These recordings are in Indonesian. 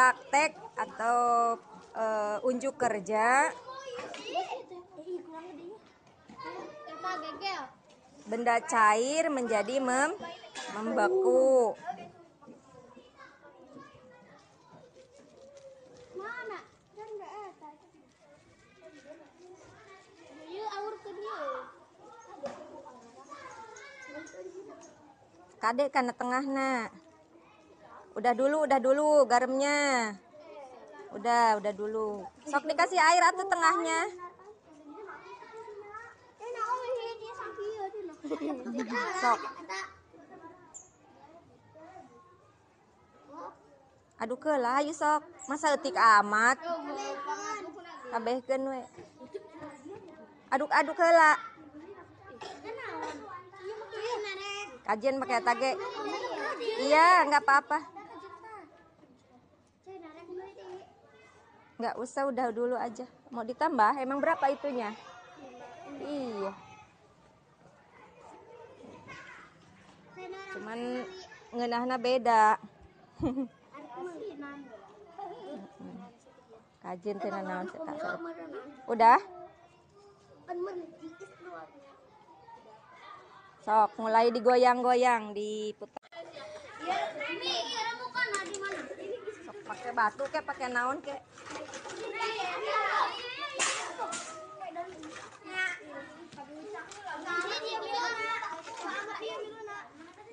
praktek atau eh, unjuk kerja benda cair menjadi mem membeku. Kadek karena tengah nak. Udah dulu, udah dulu garamnya. Udah, udah dulu. Sok dikasih air atau tengahnya. Sok. Aduh ke lah, ayo sok. Masa etik amat. Kabehkeun we. Aduk-aduk heula. Kajian pakai tage. Iya, nggak apa-apa. Nggak usah, udah dulu aja. Mau ditambah? Emang berapa itunya? Iya. Cuman ngeunahna beda. Kajian teh naon. Udah? Sok, mulai digoyang-goyang, diputar. Pakai batu kek, pakai naon kek.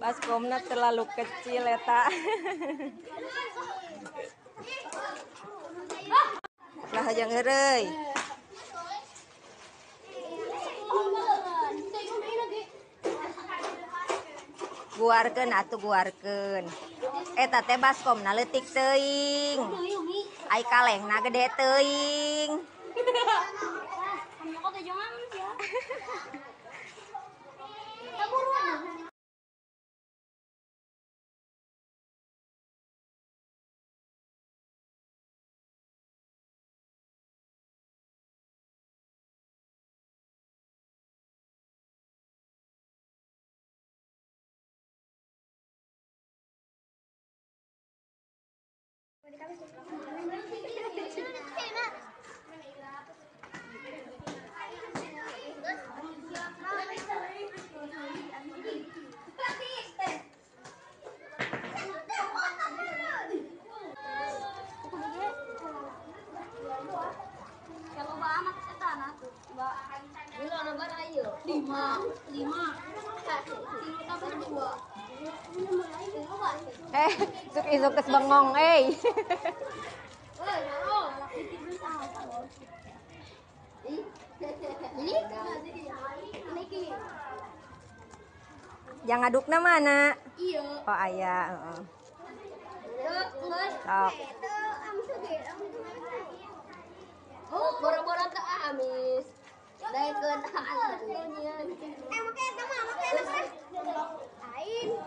Baskomna terlalu kecil eta. Lah aja ngeureuy. Guarkeun atuh guarkeun. Eta teh baskomna leutik teuing. Ai kalengna gede teuing. Lima. Lima. Kita berdua. Eh, suk isuk kes bengong, eh. Yang adukna mana? Iya. Oh aya, heeh. Yuk, guys. Sok. Oh, boro-boro teu amis. Daekeun anjeun. Eh. Lain.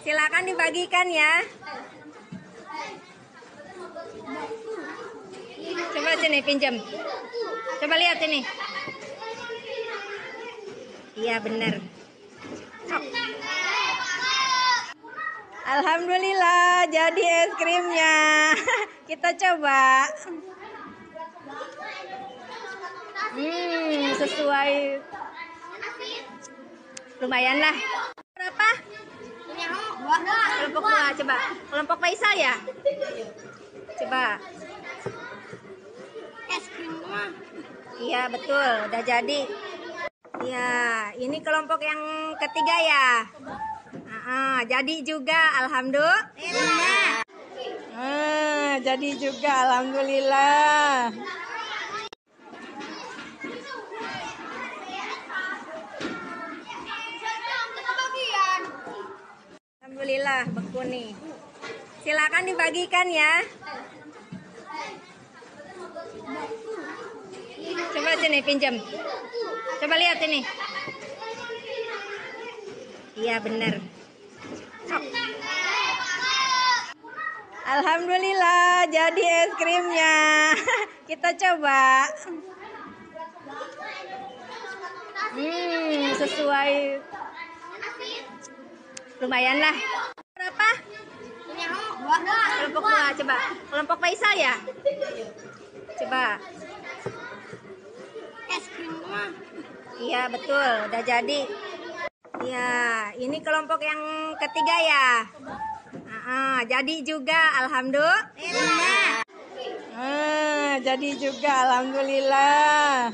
Silakan dibagikan ya. Coba sini pinjam. Coba lihat ini. Iya benar. Alhamdulillah jadi es krimnya. Kita coba. Hmm, sesuai Lumayan lah. Berapa? Kelompok dua, coba. Kelompok Faisal ya? Coba. Es krim mah. Iya, betul. Udah jadi. Ya, ini kelompok yang ketiga ya. Ah, jadi juga, alhamdulillah. Ah, jadi juga, alhamdulillah. Alhamdulillah, beku nih. Silakan dibagikan ya. Coba sini pinjam. Coba lihat ini. Iya benar. Sok. Alhamdulillah jadi es krimnya. Kita coba. Hmm, sesuai lumayan lah. Berapa? Kelompok dua, coba. Kelompok Faisal ya? Coba. Es krim mah. Iya betul, udah jadi. Ya, ini kelompok yang ketiga ya. Ah, jadi juga, alhamdulillah. Ah, jadi juga, alhamdulillah.